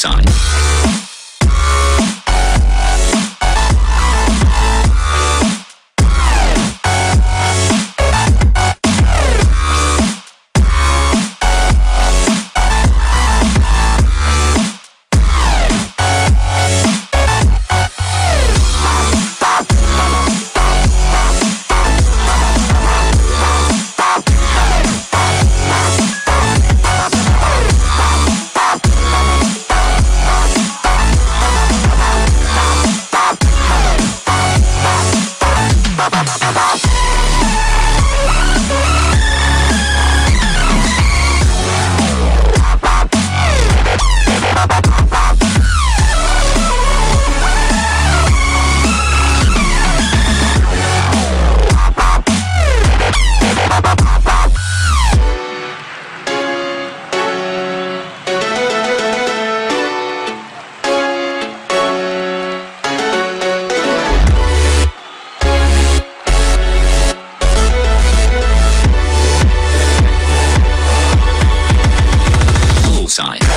Bullseye. Bullseye.